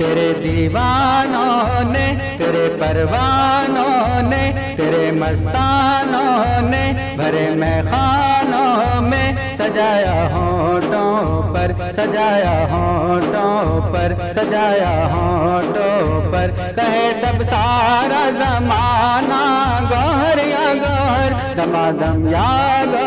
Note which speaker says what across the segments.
Speaker 1: तेरे दीवानों ने, तेरे परवानों ने, तेरे मस्तानों ने भरे मैं खानों में सजाया होठों पर, सजाया होठों पर, सजाया होठों पर। कहे सब सारा जमाना गौर या गौहर दमादम या गौहर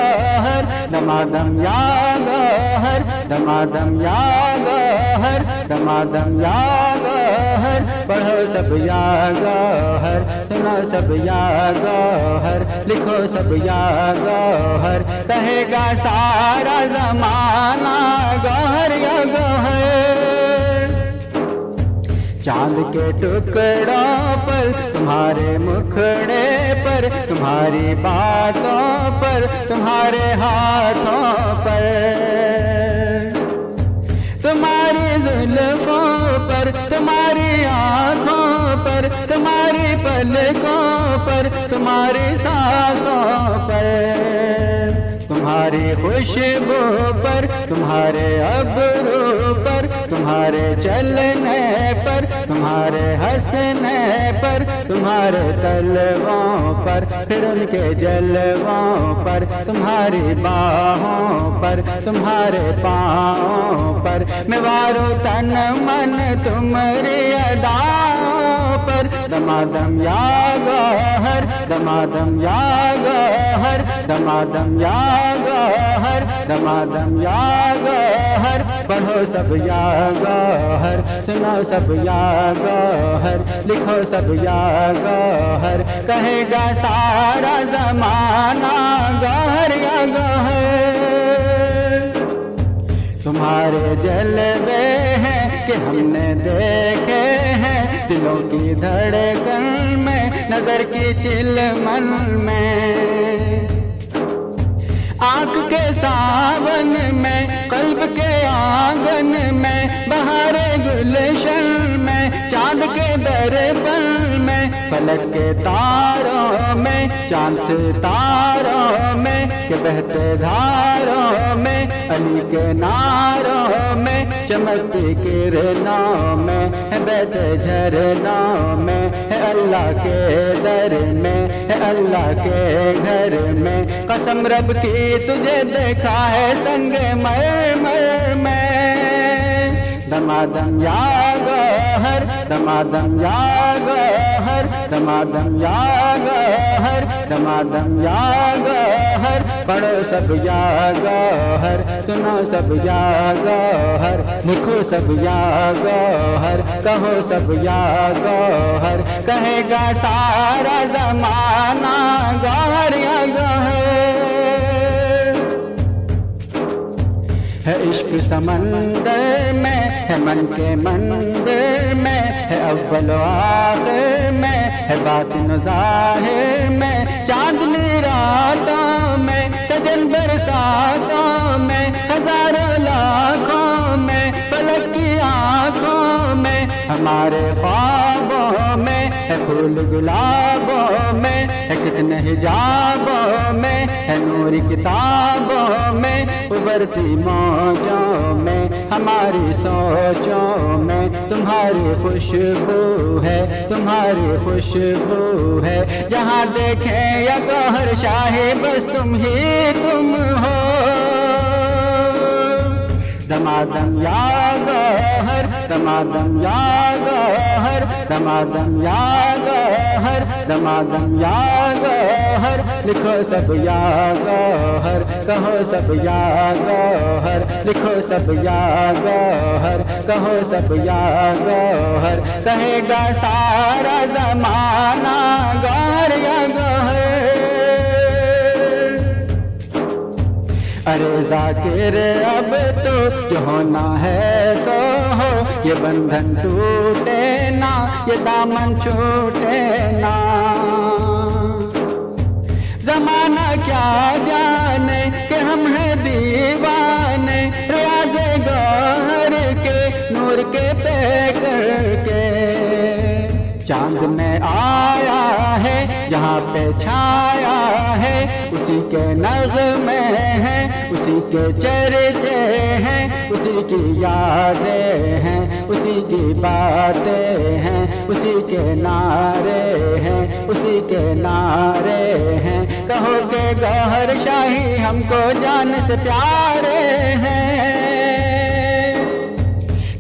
Speaker 1: दमादम या गौहर दमादम या गौहर दमादम या गौहर पढ़ो सब या गौहर सुनो सब या गौहर लिखो सब या गौहर कहेगा सारा जमाना गौहर या गौहर। चाँद के टुकड़ों पर तुम्हारे मुखड़े पर, तुम्हारी बातों पर, तुम्हारे हाथों पर। तुम्हारी जुल्फों पर, तुम्हारी आँखों पर, तुम्हारी पलकों पर, तुम्हारी सांसों पर। तुम्हारी खुशबू पर, तुम्हारे अबरू पर तुम्हारे चलने पर, तुम्हारे हंसने पर, तुम्हारे तलवों पर, फिर उनके जलवों पर, तुम्हारी बाहों पर, तुम्हारे पाँव पर मैं वारो तन मन तुम्हारी अदाओं पर दमादम या गौहर दमादम या गौहर दमादम या गौहर दमादम या गौहर पढ़ो सब या गौहर सुनो सब या गौहर लिखो सब या गौहर कहेगा सारा जमाना गौहर या गौहर तुम्हारे जलवे हैं कि हमने देखे हैं। दिलों की धड़कन में, नज़र की चिल मन में। आँख के सावन में, कल्ब के आँगन में, बहारे गुलशन में, चाँद के दर में फलक के तारों में, चाँद से तारों में, के बहते धारों में, अली के नारों में, चमकती किरणों में बहते झरनों में, है अल्लाह के दर में, है अल्लाह के घर में। कसम रब की तुझे देखा है संग मर मर में दमादम या गहर दमादम या गहर दमादम या हर दमादम या हर पढ़ो सब या हर, सुनो सब या हर लिखो सब या हर, कहो सब या हर, कहेगा सारा जमाना गहर या है। इश्क समंदर में, है मन के मंदिर में, है अव्वल आखिर है बातिन ज़ाहिर में चांदनी रातों, में सजन बरसातों, में हज़ारों लाखों, में फलक की आँखों, में हमारे ख्वाबों, में है फूल गुलाबों, में है कितने हिजाबों, में है नूरी किताबों, में उबरती मौजों, में हमारी सोचों तुम्हारी खुशबू है, तुम्हारी खुशबू है। जहाँ देखे या गौहर शाही, बस तुम ही तुम हो। दमादम या गौहर, दमादम या गौहर, दमादम या गौहर, दमादम या गौहर लिखो सब या गौहर कहो सब या गौहर लिखो सब या गौहर कहो सब या गौहर कहेगा सारा जमाना गौहर या अरे जाकिर, अब तो जो होना है सो हो, ये बंधन टूटे ना, ये दामन छूटे ना। जमाना क्या जाने के हम हैं दीवाने? रियाज गौहर के, नूर के पे करके चाँद में आया है, जहाँ पे छाया है, उसी के नग में है, उसी के चर्चे हैं, उसी की यादें हैं, उसी की बातें हैं, उसी के नारे हैं, उसी के नारे हैं। कहो के गौहर शाही, हमको जान से प्यारे हैं।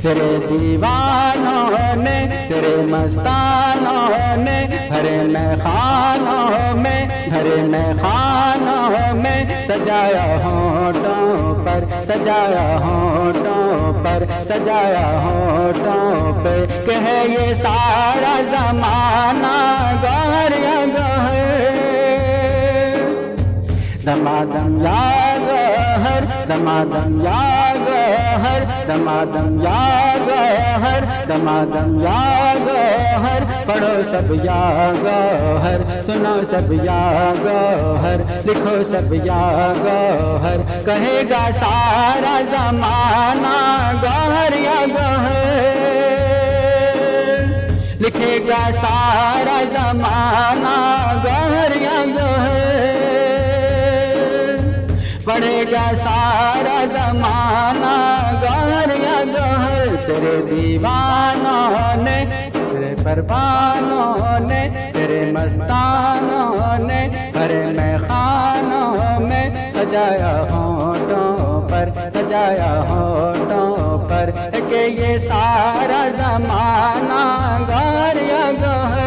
Speaker 1: तेरे दीवानों ने तेरे मस्तानों ने भरे में खानों में भरे में खानों में सजाया होठों पर, सजाया होठों पर, सजाया होठों पे। कहे ये सारा जमाना दमादम या गौहर दमादम या गौहर दमादम या गौहर दमादम या गौहर पढ़ो सब या गौहर सुनो सब या गौहर लिखो सब या गौहर कहेगा सारा जमाना गौहर या गौहर लिखेगा सारा जमाना गौहर या गौहर पड़ेगा सारा जमाना, गौर या गौर, तेरे दीवानों ने, तेरे परवानों ने, तेरे मस्तानों ने भरे में खानों में सजाया होठों पर, सजाया होठों पर, के ये सारा जमाना या गौर।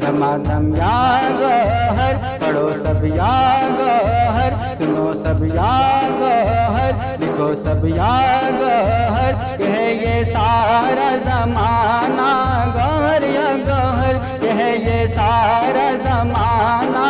Speaker 1: दमादम या गौहर पढ़ो सब या गौहर सब याद हर, लिखो सब याद हर। कह ये सारा जमाना गौर या कह ये सारा जमाना